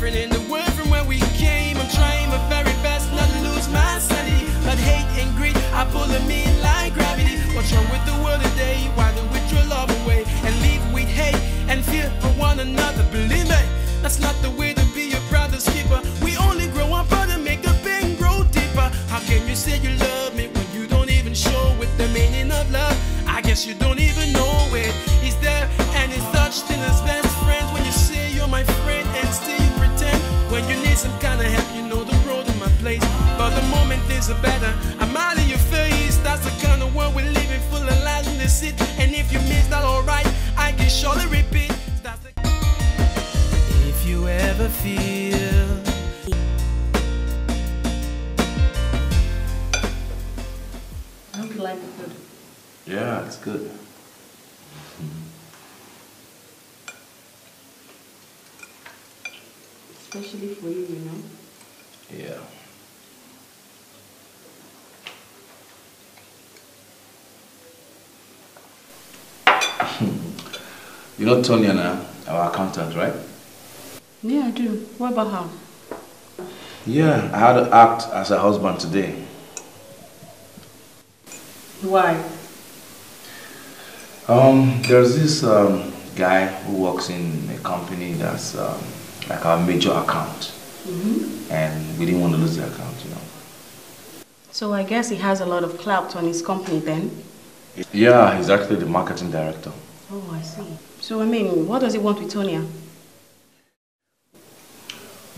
different in the world from where we came. I'm trying my very best not to lose my sanity. But hate and greed are pulling me like gravity. What's wrong with the world today? Why do we throw love away and leave with hate and fear for one another? Believe me, that's not the way to be a brother's keeper. We only grow up and make the pain grow deeper. How can you say you love me when you don't even show it? The meaning of love, I guess you don't are better, I'm out of your face. That's the kind of world we're living, full of lies in the seat. And if you miss that, alright, I can surely repeat. That's the if you ever feel I hope you like the food. Yeah, it's good. Especially for you, you know. Yeah. You know Tonya now, our accountant, right? Yeah, I do. What about her? Yeah, I had to act as a husband today. Why? Um, there's this um, guy who works in a company that's um, like our major account, Mm-hmm. and we didn't want to lose the account, you know. So I guess he has a lot of clout on his company then. Yeah, he's actually the marketing director. Oh, I see. So I mean, what does he want with Tonya?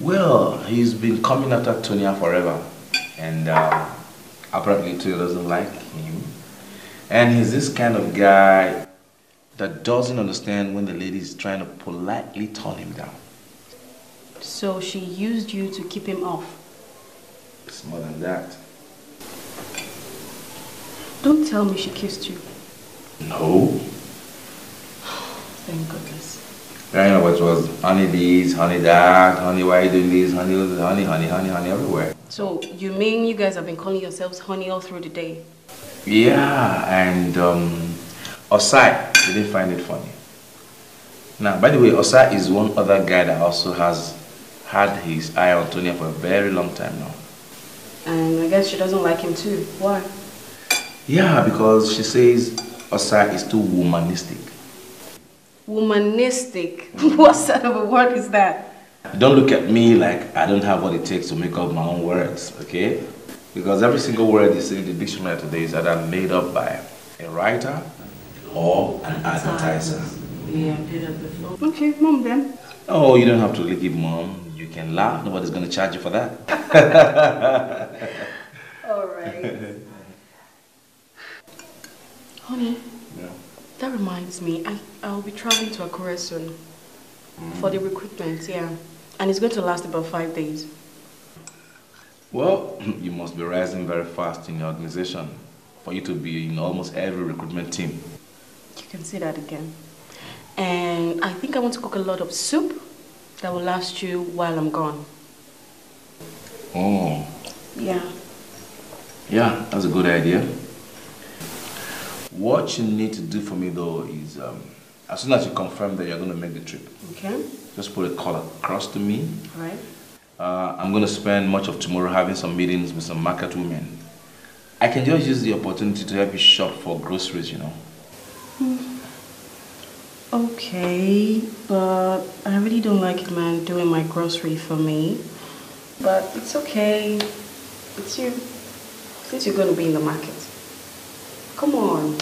Well, he's been coming after Tonya forever, and uh, apparently Tonya doesn't like him. And he's this kind of guy that doesn't understand when the lady is trying to politely turn him down. So she used you to keep him off. It's more than that. Don't tell me she kissed you. No. Thank goodness. I know what was honey this, honey that, honey why are you doing this, honey, honey, honey, honey, honey everywhere. So you mean you guys have been calling yourselves honey all through the day? Yeah, and um, Osai didn't find it funny. Now, by the way, Osai is one other guy that also has had his eye on Tonya for a very long time now. And I guess she doesn't like him too. Why? Yeah, because she says Osai is too womanistic. Womanistic. what sort of a word is that? Don't look at me like I don't have what it takes to make up my own words, okay? Because every single word you see in the dictionary today is either made up by a writer or an advertiser. Yeah, I did that before. Okay, mom then. Oh, you don't have to really give mom. You can laugh. Nobody's going to charge you for that. All right. Honey. That reminds me, I, I'll be traveling to Akure soon for the recruitment, yeah. And it's going to last about five days. Well, you must be rising very fast in your organization for you to be in almost every recruitment team. You can say that again. And I think I want to cook a lot of soup that will last you while I'm gone. Oh, Yeah. yeah, that's a good idea. What you need to do for me though is, um, as soon as you confirm that you're going to make the trip, Okay. just put a call across to me. All right. Uh, I'm going to spend much of tomorrow having some meetings with some market women. I can just use the opportunity to help you shop for groceries, you know. Okay, but I really don't like it, man, doing my grocery for me. But it's okay. It's you. Since you're going to be in the market. Come on.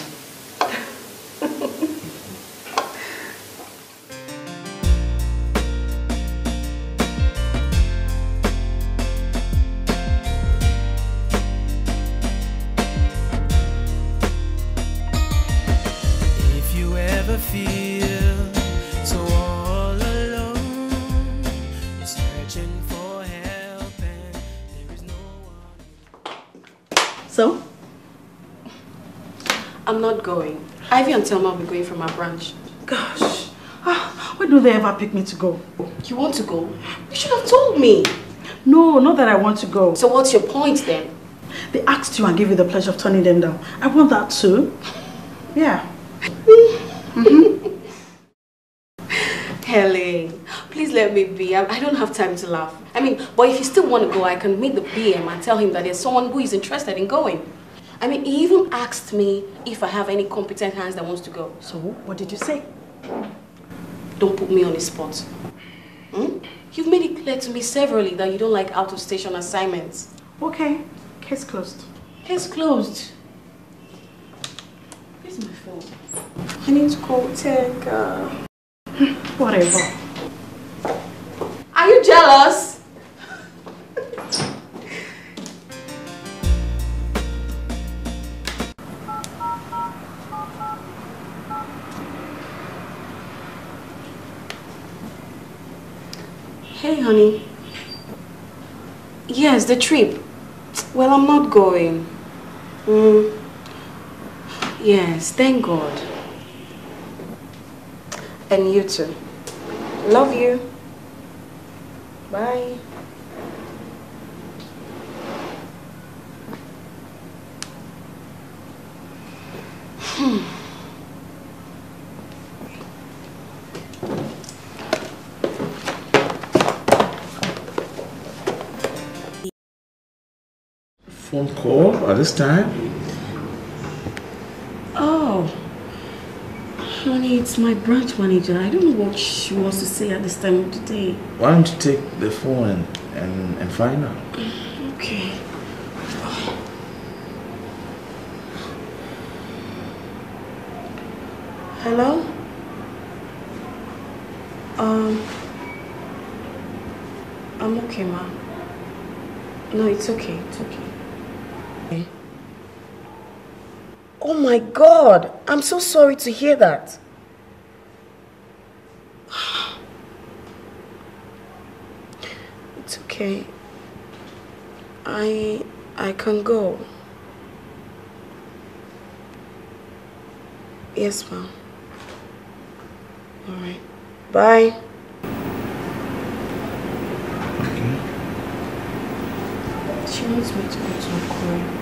feel I'm not going. Ivy and Thelma will be going from our branch. Gosh. Ah, where do they ever pick me to go? You want to go? You should have told me. No, not that I want to go. So what's your point then? They asked you and gave you the pleasure of turning them down. I want that too. Yeah. Helen, please let me be. I, I don't have time to laugh. I mean, but if you still want to go, I can meet the PM and tell him that there's someone who is interested in going. I mean, he even asked me if I have any competent hands that wants to go. So, what did you say? Don't put me on the spot. Hmm? You've made it clear to me severally that you don't like out-of-station assignments. Okay, case closed. Case closed. Where's my phone? I need to call Tech. Uh... Whatever. Are you jealous? Honey. Yes, the trip. Well, I'm not going. Mm. Yes, thank God. And you too. Love you. Bye. Phone call at this time? Oh, honey, it's my branch manager. I don't know what she wants to say at this time of the day. Why don't you take the phone and, and, and find out? Okay. Hello? Um, I'm okay, ma. No, it's okay. It's okay. Oh my God! I'm so sorry to hear that. It's okay. I I can go. Yes, ma'am. All right. Bye. Okay. She wants me to go to a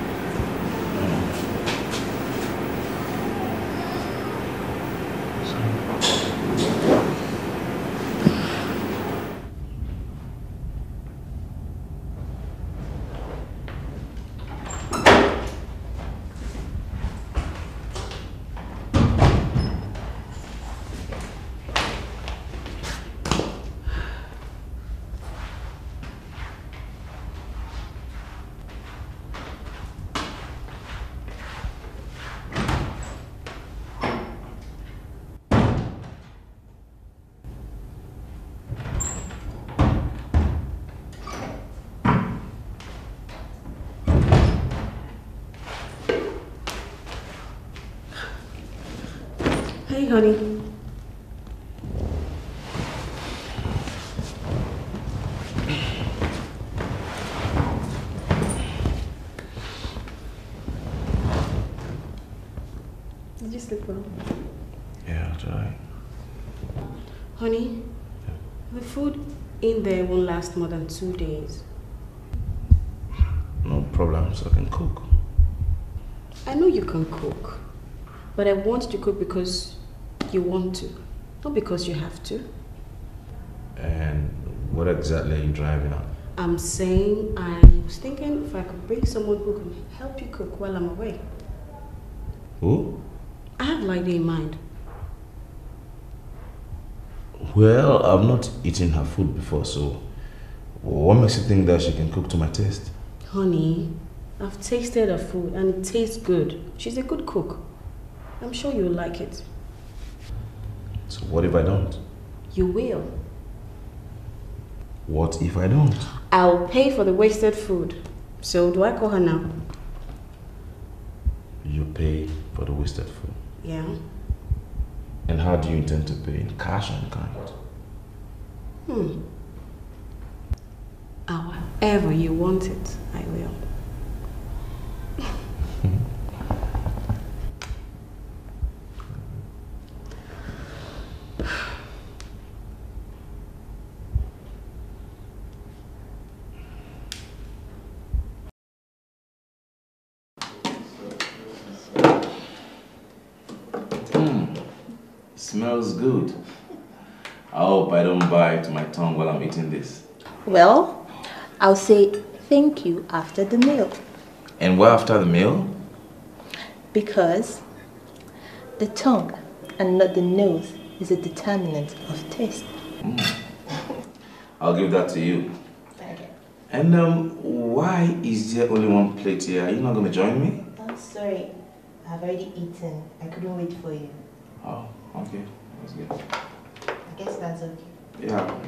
Hey, honey. Did you sleep well? Yeah, that's right. Honey, the food in there won't last more than two days. No problems, I can cook. I know you can cook, but I want to cook because you want to, not because you have to. And what exactly are you driving at? I'm saying I was thinking if I could bring someone who can help you cook while I'm away. Who? I have Lydie in mind. Well, I've not eaten her food before, so what makes you think that she can cook to my taste? Honey, I've tasted her food and it tastes good. She's a good cook. I'm sure you'll like it. So what if I don't? You will. What if I don't? I'll pay for the wasted food. So do I call her now? You pay for the wasted food. Yeah. And how do you intend to pay? In cash or in kind? Hmm. However you want it, I will. Smells good. I hope I don't bite my tongue while I'm eating this. Well, I'll say thank you after the meal. And why after the meal? Because the tongue and not the nose is a determinant of taste. Mm. I'll give that to you. Okay. And um, why is there only one plate here? Are you not going to join me? I'm sorry. I've already eaten. I couldn't wait for you. Oh. Okay, that's good. I guess that's okay. Yeah.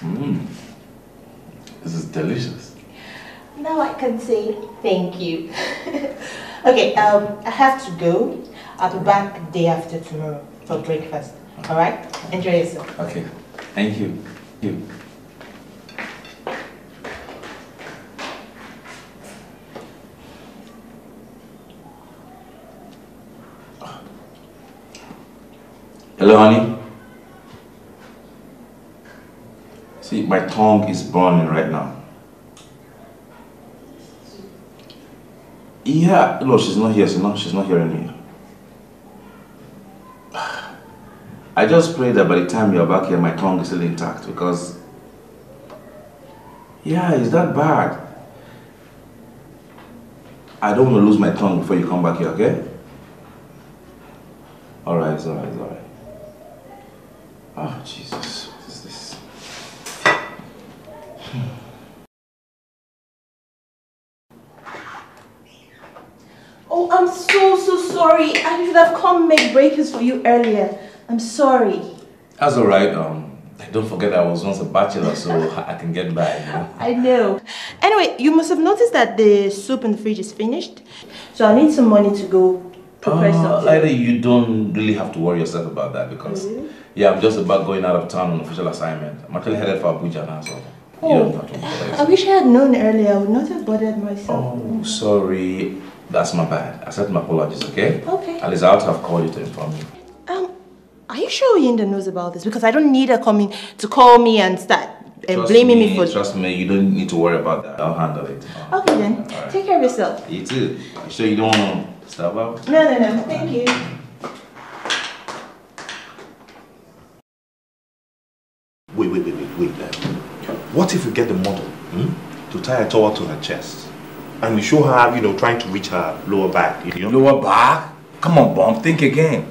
Mmm. This is delicious. Now I can say thank you. okay, um, I have to go. I'll be back day after tomorrow for breakfast. Alright? Enjoy yourself. Okay. Thank you. Thank you. Honey. See, my tongue is burning right now. Yeah, no, she's not here. She's not. She's not hearing me. I just pray that by the time you're back here, my tongue is still intact because, yeah, it's that bad. I don't want to lose my tongue before you come back here, okay? All right, all right, all right. Oh, Jesus. What is this? Oh, I'm so, so sorry. I should have come make breakfast for you earlier. I'm sorry. That's all right. Um, don't forget I was once a bachelor, so I can get by, you know? I know. Anyway, you must have noticed that the soup in the fridge is finished. So I need some money to go prepare uh. Lady, you don't really have to worry yourself about that because... Mm -hmm. Yeah, I'm just about going out of town on official assignment. I'm actually headed for Abuja now, so oh, you don't have to I wish I had known earlier. I would not have bothered myself. Oh, sorry. That's my bad. I said my apologies, okay? Okay. At least I ought to have called you to inform you. Um, are you sure Yinda knows about this? Because I don't need her coming to call me and start uh, blaming me, me, for... Trust me, you don't need to worry about that. I'll handle it. Okay then. Right. Take care of yourself. You too. You sure you don't want to stop out? No, no, no. Thank you. Wait, wait, wait, wait, wait. What if we get the model hmm, to tie a towel to her chest? And we show her, you know, trying to reach her lower back. You know? Lower back? Come on, Bomb, think again.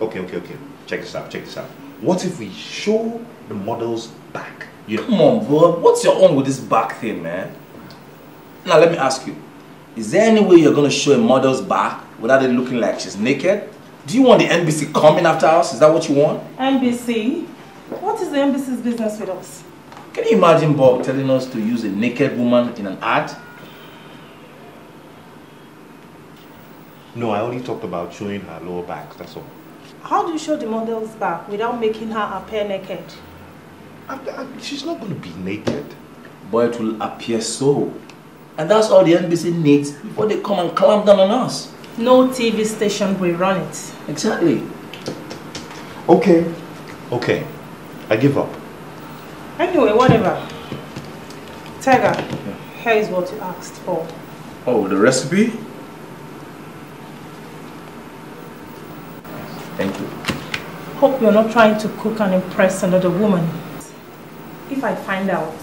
Okay, okay, okay. Check this out, check this out. What if we show the model's back? You know? Come on, Bob. What's your own with this back thing, man? Now, let me ask you. Is there any way you're going to show a model's back without it looking like she's naked? Do you want the NBC coming after us? Is that what you want? NBC? What is the NBC's business with us? Can you imagine Bob telling us to use a naked woman in an ad? No, I only talked about showing her lower back, that's all. How do you show the model's back without making her appear naked? I, I, she's not going to be naked. But it will appear so. And that's all the NBC needs before they come and clamp down on us. No TV station will run it. Exactly. Okay. Okay. I give up. Anyway, whatever. Tega, here is what you asked for. Oh, the recipe? Thank you. Hope you're not trying to cook and impress another woman. If I find out,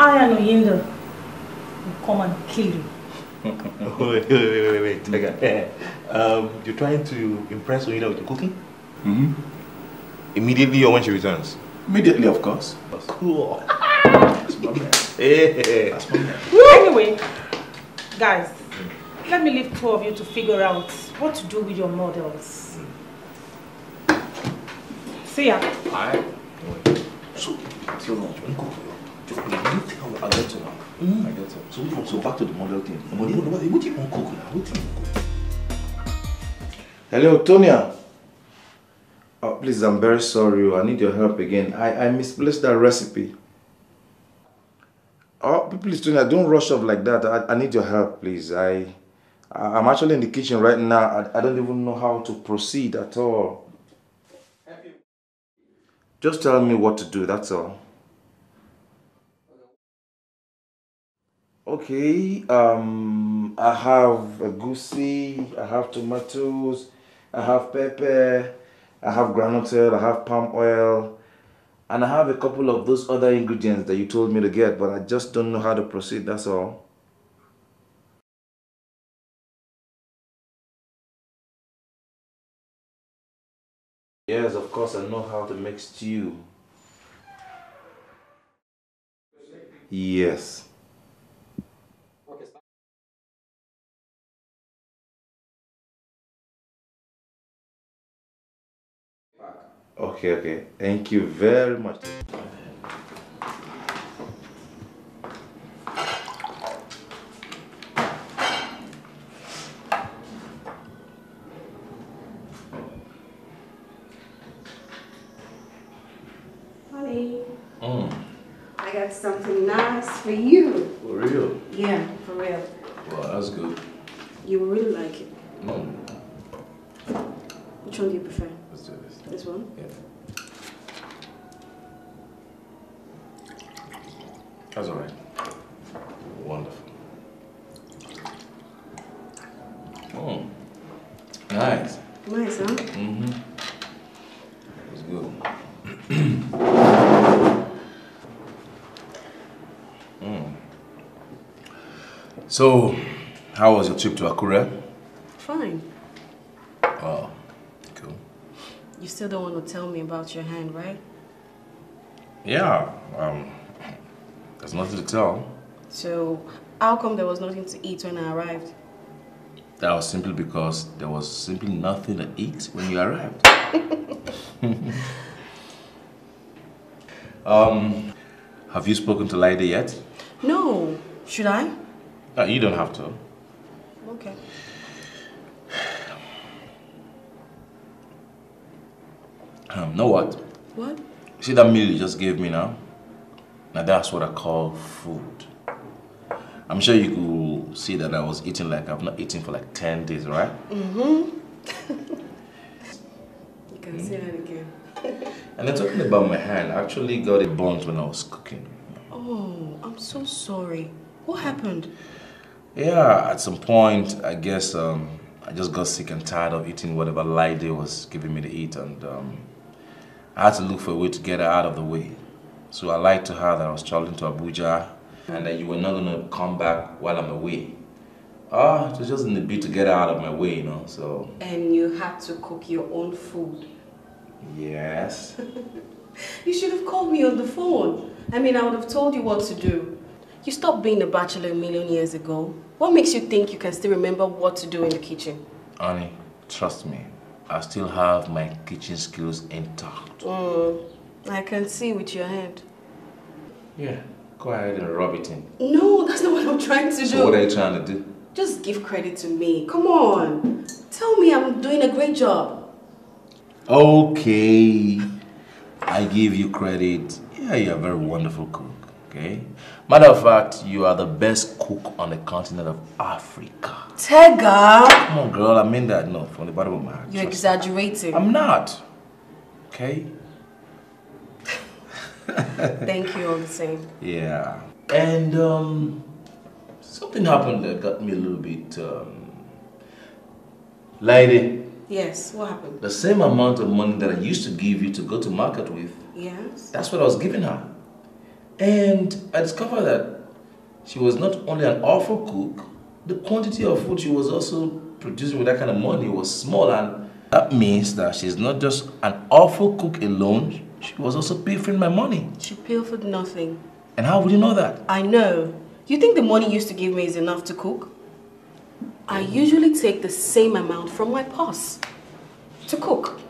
I and Oyinda will come and kill you. wait, wait, wait, wait, wait, Tega. Um, you're trying to impress Oyinda with your cooking? Mm-hmm. Immediately or when she returns? Immediately, of course. Cool. That's my man. Hey. That's my man. Anyway, guys, let me leave two of you to figure out what to do with your models. See ya. Alright. So, so much. Just please, you tell me. I'll get to now. Mm. I get to. So, which so back to the model thing. But what, what, what do you want cook now? What do you want cook? Hello, Tonya. Oh, please, I'm very sorry. I need your help again. I, I misplaced that recipe. Oh, please, Tonya, don't rush off like that. I, I need your help, please. I, I- I'm actually in the kitchen right now. I, I don't even know how to proceed at all. Just tell me what to do, that's all. Okay, um, I have egusi, I have tomatoes, I have pepper, I have oil, I have palm oil, and I have a couple of those other ingredients that you told me to get, but I just don't know how to proceed, that's all. Yes, of course, I know how to make stew. Yes. Okay, okay. Thank you very much. Honey, Mm. I got something nice for you. For real? Yeah, for real. Well, that's good. You will really like it. Mm. Which one do you prefer? Let's do this. This one? Yeah. That's all right. Wonderful. Mm. Nice. Nice, huh? Mm-hmm. It's good. mm. So, how was your trip to Akure? Fine. Oh, cool. You still don't want to tell me about your hand, right? Yeah, um, there's nothing to tell. So, how come there was nothing to eat when I arrived? That was simply because there was simply nothing to eat when you arrived. um, have you spoken to Lady yet? No. Should I? No, you don't have to. Okay. Um, know what? What? See that meal you just gave me now? Now that's what I call food. I'm sure you could see that I was eating like I've not eaten for like 10 days, right? Mm-hmm. you can say that again. And then talking about my hand, I actually got it burnt when I was cooking. Oh, I'm so sorry. What happened? Yeah, at some point, I guess um, I just got sick and tired of eating whatever Lady was giving me to eat, and um, I had to look for a way to get her out of the way. So I lied to her that I was traveling to Abuja, and that you were not going to come back while I'm away. Ah, it was just in the bid to get her out of my way, you know, so And you had to cook your own food. yes. You should have called me on the phone. I mean, I would have told you what to do. You stopped being a bachelor a million years ago. What makes you think you can still remember what to do in the kitchen? Honey, trust me, I still have my kitchen skills intact. Mm, I can see with your hand. Yeah, go ahead and rub it in. No, that's not what I'm trying to do. So what are you trying to do? Just give credit to me. Come on. Tell me I'm doing a great job. Okay, I give you credit. Yeah, you're a very wonderful cook. Okay, matter of fact, you are the best cook on the continent of Africa. Tega! Come on, girl, I mean that. No, from the bottom of my heart. You're exaggerating. me. I'm not. Okay. Thank you all the same. Yeah, and um, something happened that got me a little bit. Um, lady, Yes, what happened? the same amount of money that I used to give you to go to market with, Yes? That's what I was giving her. And I discovered that she was not only an awful cook, the quantity of food she was also producing with that kind of money was small. And that means that she's not just an awful cook alone, she was also pilfering my money. She pilfered nothing. And how would you know that? I know. You think the money you used to give me is enough to cook? I usually take the same amount from my purse to cook.